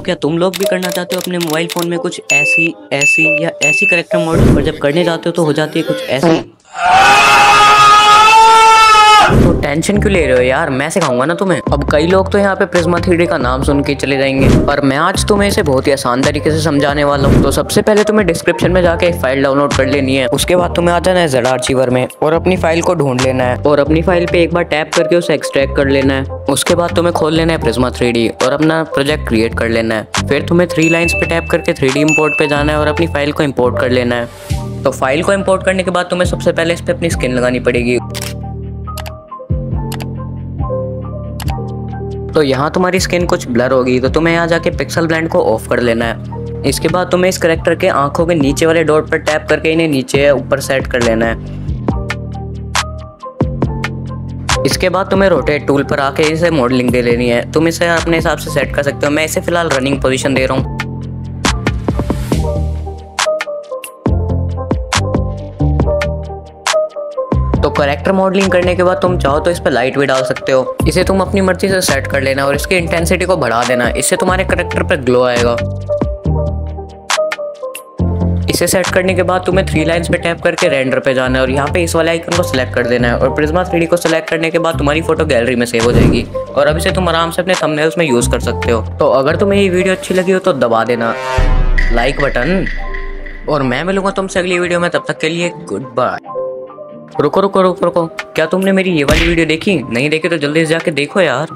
क्या तुम लोग भी करना चाहते हो अपने मोबाइल फ़ोन में कुछ ऐसी ऐसी या ऐसी करेक्टर मॉडल पर जब करने जाते हो तो हो जाती है कुछ ऐसी? टेंशन क्यों ले रहे हो यार? मैं सिखाऊँगा ना तुम्हें। अब कई लोग तो यहाँ पे प्रिज्मा थ्री का नाम सुन के चले जाएँगे। पर मैं आज तुम्हें इसे बहुत ही आसान तरीके से समझाने वाला हूँ। तो सबसे पहले तुम्हें डिस्क्रिप्शन में जाके एक फ़ाइल डाउनलोड कर लेनी है। उसके बाद तुम्हें आ जाना है जेड आर्चीवर में और अपनी फ़ाइल को ढूंढ लेना है। और अपनी फ़ाइल पे एक बार टैप करके उसे एक्सट्रैक्ट कर लेना है। उसके बाद तुम्हें खोल लेना है प्रिज्मा थ्री और अपना प्रोजेक्ट क्रिएट कर लेना है। फिर तुम्हें थ्री लाइन्स पे टैप करके थ्री डी इम्पोर्ट पे जाना है और अपनी फ़ाइल को इम्पोर्ट कर लेना है। तो फ़ाइल को इम्पोर्ट करने के बाद तुम्हें सबसे पहले इस पर अपनी स्किन लगानी पड़ेगी। तो यहाँ तुम्हारी स्किन कुछ ब्लर होगी तो तुम्हें यहाँ जाके पिक्सल ब्लेंड को ऑफ़ कर लेना है। इसके बाद तुम्हें इस करेक्टर के आँखों के नीचे वाले डॉट पर टैप करके इन्हें नीचे ऊपर सेट कर लेना है। इसके बाद तुम्हें रोटेट टूल पर आके इसे मॉडलिंग दे लेनी है। तुम इसे अपने हिसाब से सेट कर सकते हो। मैं इसे फ़िलहाल रनिंग पोजीशन दे रहा हूँ। करेक्टर मॉडलिंग करने के बाद तुम चाहो तो इस पर लाइट भी डाल सकते हो। इसे तुम अपनी मर्ज़ी से सेट कर लेना और इसकी इंटेंसिटी को बढ़ा देना। इससे तुम्हारे करेक्टर पर ग्लो आएगा। इसे सेट करने के बाद तुम्हें थ्री लाइंस पे टैप करके रेंडर पे जाना है और यहाँ पे इस वाले आइकन को सिलेक्ट कर देना है और प्रिज्मा थ्री को सिलेक्ट करने के बाद तुम्हारी फ़ोटो गैलरी में सेव हो जाएगी और अब इसे तुम आराम से अपने थंबनेल्स में यूज़ कर सकते हो। तो अगर तुम्हें ये वीडियो अच्छी लगी हो तो दबा देना। लाइक बटन और मैं मिलूँगा तुमसे अगली वीडियो में, तब तक के लिए गुड बाय रुको रुको रुको रुको। क्या तुमने मेरी ये वाली वीडियो देखी? नहीं देखी तो जल्दी से जाके देखो यार।